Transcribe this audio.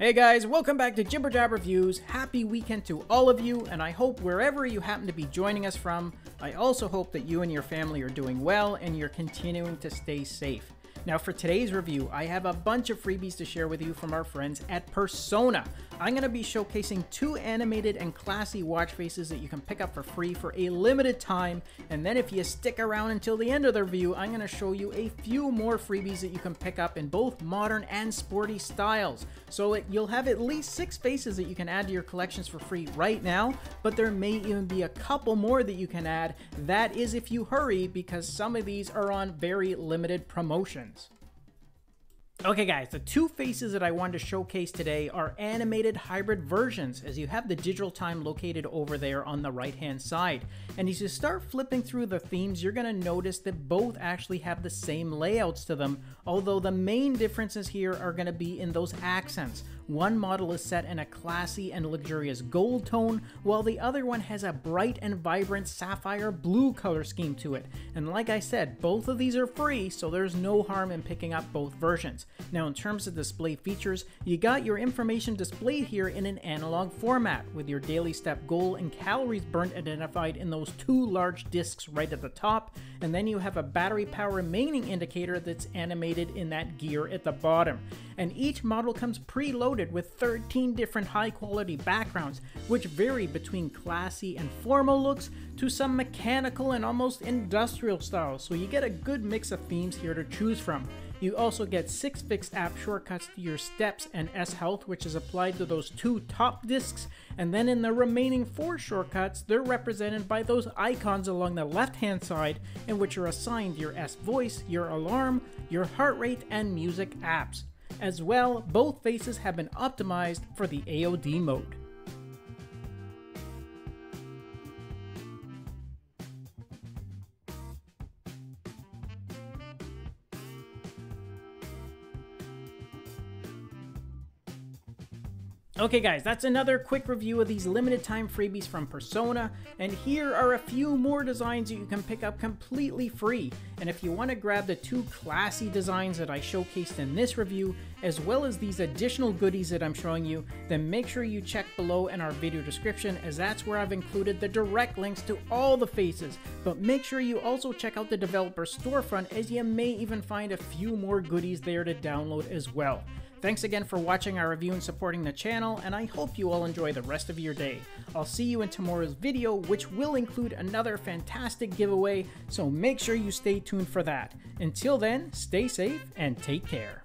Hey guys, welcome back to Jibber Jab Reviews. Happy weekend to all of you, and I hope wherever you happen to be joining us from, I also hope that you and your family are doing well and you're continuing to stay safe. Now, for today's review, I have a bunch of freebies to share with you from our friends at Persona. I'm going to be showcasing two animated and classy watch faces that you can pick up for free for a limited time. And then, if you stick around until the end of the review, I'm going to show you a few more freebies that you can pick up in both modern and sporty styles. So, it, you'll have at least six faces that you can add to your collections for free right now, but there may even be a couple more that you can add. That is if you hurry, because some of these are on very limited promotions. Okay guys, the two faces that I wanted to showcase today are animated hybrid versions as you have the digital time located over there on the right hand side. And as you start flipping through the themes, you're going to notice that both actually have the same layouts to them, although the main differences here are going to be in those accents. One model is set in a classy and luxurious gold tone, while the other one has a bright and vibrant sapphire blue color scheme to it. And like I said, both of these are free, so there's no harm in picking up both versions. Now in terms of display features, you got your information displayed here in an analog format, with your daily step goal and calories burnt identified in those two large discs right at the top, and then you have a battery power remaining indicator that's animated in that gear at the bottom. And each model comes preloaded loaded with 13 different high quality backgrounds, which vary between classy and formal looks to some mechanical and almost industrial styles, so you get a good mix of themes here to choose from. You also get 6 fixed app shortcuts to your steps and S Health, which is applied to those two top discs, and then in the remaining 4 shortcuts, they're represented by those icons along the left hand side, in which are assigned your S Voice, your Alarm, your Heart Rate, and Music apps. As well, both faces have been optimized for the AOD mode. Okay guys, that's another quick review of these limited time freebies from Persona, and here are a few more designs that you can pick up completely free. And if you want to grab the two classy designs that I showcased in this review, as well as these additional goodies that I'm showing you, then make sure you check below in our video description as that's where I've included the direct links to all the faces. But make sure you also check out the developer storefront as you may even find a few more goodies there to download as well. Thanks again for watching our review and supporting the channel, and I hope you all enjoy the rest of your day. I'll see you in tomorrow's video, which will include another fantastic giveaway, so make sure you stay tuned for that. Until then, stay safe and take care.